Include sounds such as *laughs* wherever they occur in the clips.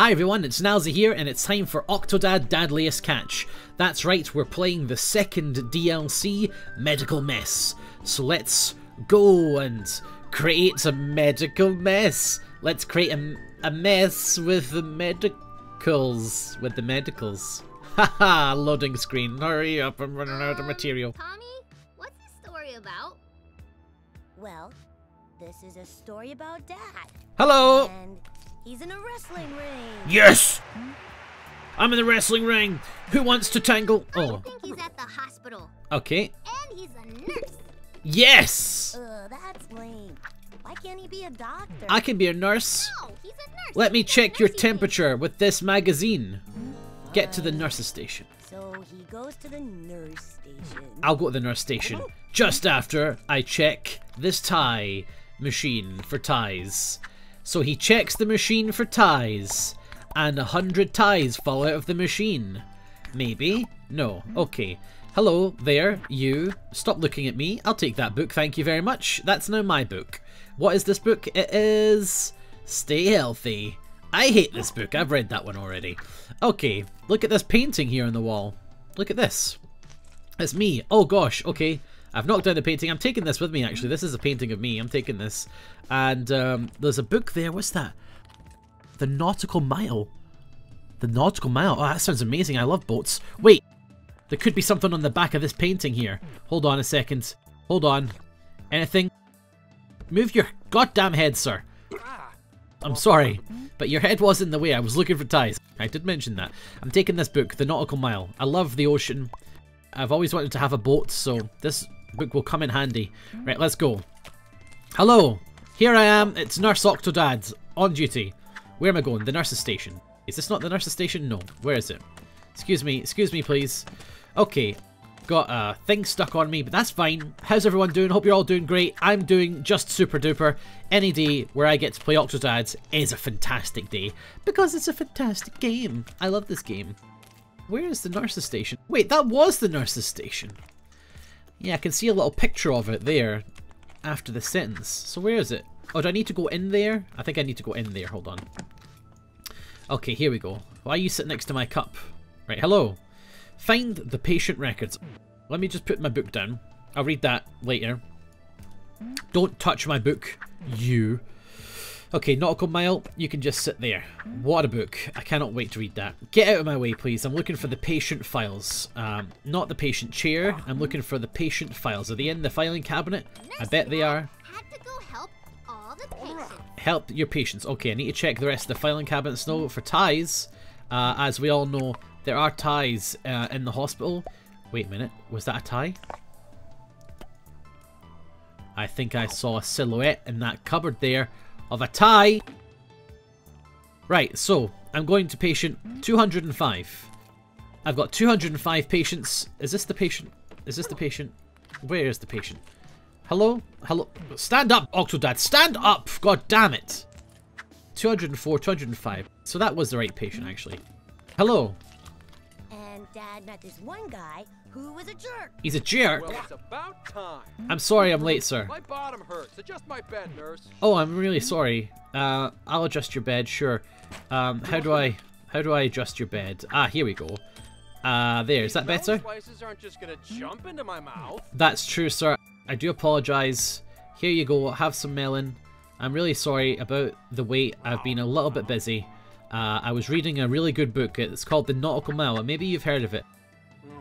Hi everyone, it's Nilesy here, and it's time for Octodad Dadliest Catch. That's right, we're playing the second DLC, Medical Mess. So let's go and create a medical mess. Let's create a, a mess with the medicals. With the medicals. *laughs* Haha, loading screen. Hurry up, I'm running out of material. Tommy, what's this story about? Well, this is a story about Dad. Hello! And he's in a wrestling ring. Yes! I'm in the wrestling ring. Who wants to tangle? I Oh, think he's at the hospital, okay. and he's a nurse. Yes! That's lame. Why can't he be a doctor? I can be a nurse. No, he's a nurse. Let me He's check your thing. temperature with this magazine. Hmm? Get to the uh, nurse's station. So he goes to the nurse station. I'll go to the nurse station just after I check this tie machine for ties. So he checks the machine for ties, and a hundred ties fall out of the machine. Maybe? No. Okay. Hello there, you. Stop looking at me. I'll take that book, thank you very much. That's now my book. What is this book? It is Stay Healthy. I hate this book. I've read that one already. Okay, look at this painting here on the wall. Look at this. It's me. Oh gosh, okay. I've knocked down the painting. I'm taking this with me actually. This is a painting of me. I'm taking this. And um, there's a book there. What's that? The Nautical Mile. The Nautical Mile. Oh, that sounds amazing. I love boats. Wait. There could be something on the back of this painting here. Hold on a second. Hold on. Anything? Move your goddamn head, sir. I'm sorry, but your head was in the way. I was looking for ties. I did mention that. I'm taking this book, The Nautical Mile. I love the ocean. I've always wanted to have a boat, so this book will come in handy. Right, let's go. Hello, here I am. It's Nurse Octodad on duty. Where am I going? The nurse's station. Is this not the nurse's station? No. Where is it? Excuse me. Excuse me, please. Okay. Got uh, a thing stuck on me, but that's fine. How's everyone doing? Hope you're all doing great. I'm doing just super duper. Any day where I get to play Octodad is a fantastic day because it's a fantastic game. I love this game. Where is the nurse's station? Wait, that was the nurse's station. Yeah, I can see a little picture of it there after the sentence. So where is it? Oh, do I need to go in there? I think I need to go in there. Hold on. Okay, here we go. Why are you sit next to my cup? Right, hello. Find the patient records. Let me just put my book down. I'll read that later. Don't touch my book, you. Okay, Nautical Mile, you can just sit there. What a book. I cannot wait to read that. Get out of my way, please. I'm looking for the patient files. Um, not the patient chair. I'm looking for the patient files. Are they in the filing cabinet? I bet they are. Had to go help all the patients. Help your patients. Okay, I need to check the rest of the filing cabinets now for ties. Uh, as we all know, there are ties uh, in the hospital. Wait a minute, was that a tie? I think I saw a silhouette in that cupboard there of a tie. Right, so I'm going to patient 205. I've got 205 patients. Is this the patient? Is this the patient? Where is the patient? Hello? Hello? Stand up, Octodad! Stand up! God damn it! 204, 205. So that was the right patient, actually. Hello. And Dad met this one guy who was a jerk. He's a jerk. Well, it's about time. I'm sorry I'm late, sir. My bottom hurts. Adjust my bed, nurse. Oh, I'm really sorry. Uh, I'll adjust your bed, sure. Um, how do I... How do I adjust your bed? Ah, here we go. Uh, there. Is that Melon better? Slices aren't just gonna jump into my mouth. That's true, sir. I do apologise. Here you go. Have some melon. I'm really sorry about the wait. I've been a little bit busy. Uh, I was reading a really good book. It's called The Nautical Mile. Maybe you've heard of it.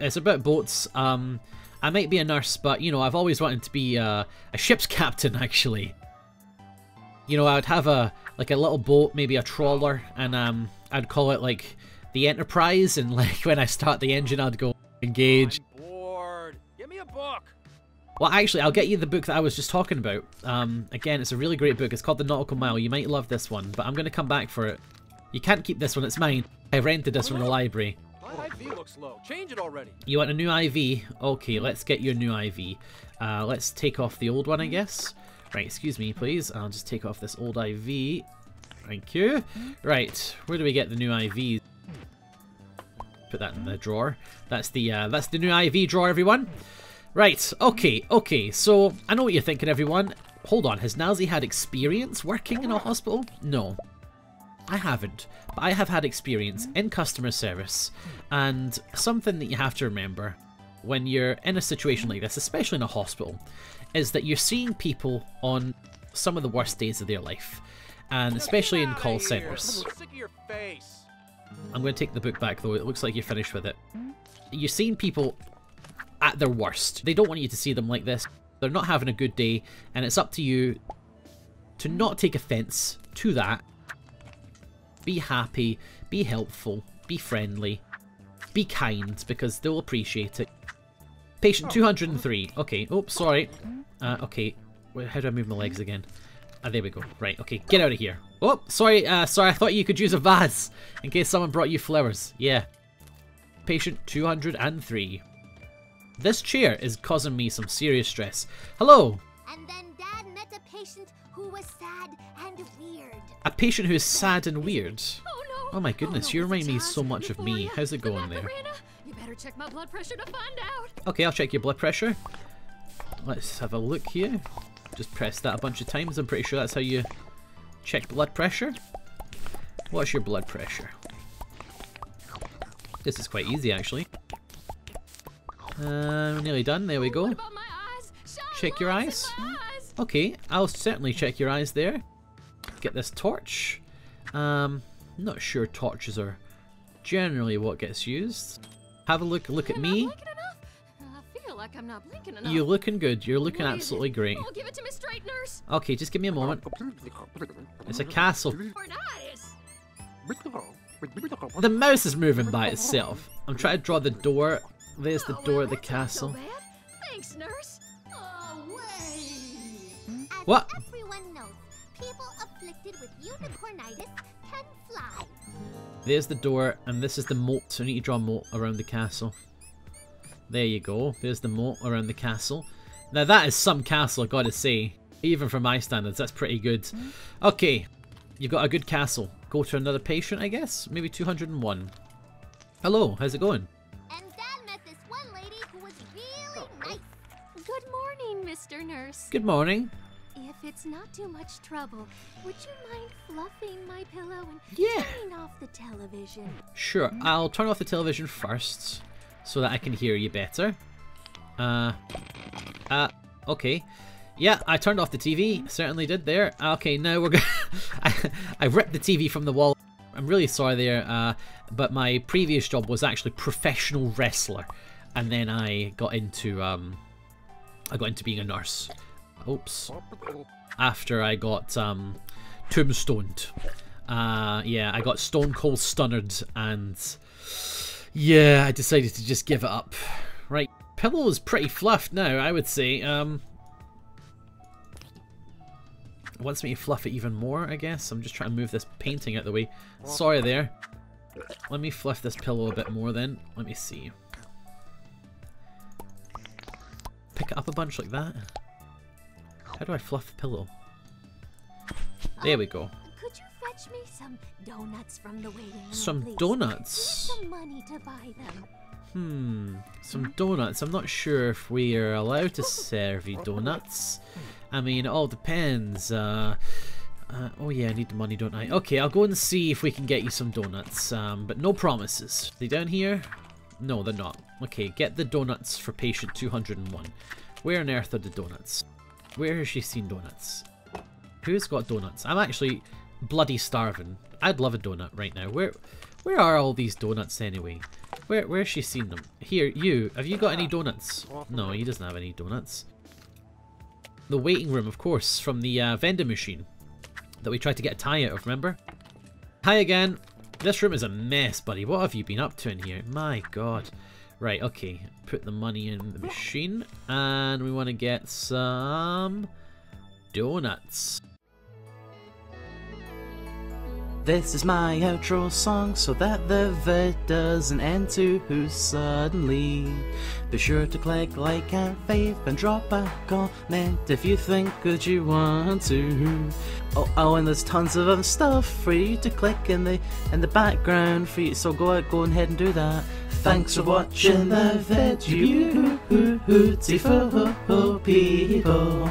It's about boats. Um, I might be a nurse, but you know, I've always wanted to be uh, a ship's *laughs* captain. Actually, you know, I'd have a like a little boat, maybe a trawler, and um, I'd call it like the Enterprise. And *laughs* like when I start the engine, I'd go engage. I'm bored. Give me a book. Well, actually, I'll get you the book that I was just talking about. Um, again, it's a really great book. It's called The Nautical Mile. You might love this one, but I'm going to come back for it. You can't keep this one. It's mine. I rented this from the library. My IV looks low. Change it already. You want a new IV? Okay, let's get your new IV. Uh, let's take off the old one, I guess. Right, excuse me, please. I'll just take off this old IV. Thank you. Right, where do we get the new IV? Put that in the drawer. That's the uh, that's the new IV drawer, everyone. Right, okay, okay. So I know what you're thinking, everyone. Hold on, has Nilesy had experience working in a hospital? No. I haven't, but I have had experience in customer service, and something that you have to remember when you're in a situation like this, especially in a hospital, is that you're seeing people on some of the worst days of their life, and especially in call centres. I'm sick of your face. I'm going to take the book back though, it looks like you're finished with it. You're seeing people at their worst. They don't want you to see them like this. They're not having a good day, and it's up to you to not take offence to that. Be happy, be helpful, be friendly, be kind, because they'll appreciate it. Patient 203. Okay, oops, sorry. Uh, okay, Wait, how do I move my legs again? Ah, there we go. Right, okay, get out of here. Oh, sorry, uh, sorry, I thought you could use a vase in case someone brought you flowers. Yeah. Patient 203. This chair is causing me some serious stress. Hello! Patient who was sad and weird. A patient who is sad and weird. Oh no! Oh my goodness, no, you remind me so much of me. How's it going there? You better check my blood pressure to find out. Okay, I'll check your blood pressure. Let's have a look here. Just press that a bunch of times. I'm pretty sure that's how you check blood pressure. What's your blood pressure? This is quite easy, actually. Uh, nearly done. There we go. about my eyes? Shine Check your eyes. eyes. Okay, I'll certainly check your eyes there. Get this torch. Um, not sure torches are generally what gets used. Have a look. Look at me. blinking enough? I feel like I'm not blinking enough. You're looking good. You're looking What absolutely great. Oh, give it to me straight. Okay, just give me a moment. It's a castle. The mouse is moving by itself. I'm trying to draw the door. There's the Oh, door well, of the that's not so castle. Thanks, nurse. As What? everyone knows, people afflicted with unicornitis can fly. There's the door, and this is the moat. So I need to draw a moat around the castle. There you go. There's the moat around the castle. Now that is some castle, I gotta say. Even for my standards, that's pretty good. Hmm? Okay, you've got a good castle. Go to another patient, I guess? Maybe 201. Hello, how's it going? Mr. Nurse. Good morning. If it's not too much trouble, would you mind fluffing my pillow and Yeah. turning off the television? Sure, I'll turn off the television first so that I can hear you better. Uh, uh, okay. Yeah, I turned off the TV. Certainly did there. Okay, now we're gonna. *laughs* I, I ripped the TV from the wall. I'm really sorry there. Uh, but my previous job was actually professional wrestler, and then I got into um, I got into being a nurse. Oops. After I got um, tombstoned. Uh, yeah, I got stone cold stunnered, and yeah, I decided to just give it up. Right, pillow is pretty fluffed now, I would say. Um, wants me to fluff it even more, I guess. I'm just trying to move this painting out the way. Sorry there. Let me fluff this pillow a bit more then. Let me see. Pick it up a bunch like that. How do I fluff the pillow? There we go. Could you fetch me some donuts from the waiting room, Some please? donuts? Some money to buy them. Hmm, some donuts. I'm not sure if we are allowed to serve you donuts. I mean, it all depends. Uh, uh, oh yeah, I need the money, don't I? Okay, I'll go and see if we can get you some donuts. Um, but no promises. Are they down here? No, they're not. Okay, get the donuts for patient 201. Where on earth are the donuts? Where has she seen donuts? Who's got donuts? I'm actually bloody starving. I'd love a donut right now. Where where are all these donuts anyway? Where where's she seen them? Here, you, have you got any donuts? No, he doesn't have any donuts. The waiting room, of course, from the uh, vending machine that we tried to get a tie out of, remember? Hi again. This room is a mess, buddy. What have you been up to in here? My god. Right, okay. Put the money in the machine. And we want to get some donuts. This is my outro song so that the vid doesn't end too suddenly. Be sure to click like and fave and drop a comment if you think that you want to. Oh, oh, and there's tons of other stuff for you to click in the in the background for you. So go out, go ahead and do that. Thanks for watching the vid, you beautiful people.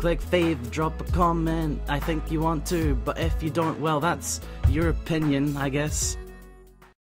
Click fave, drop a comment. I think you want to, but if you don't, well, that's your opinion, I guess.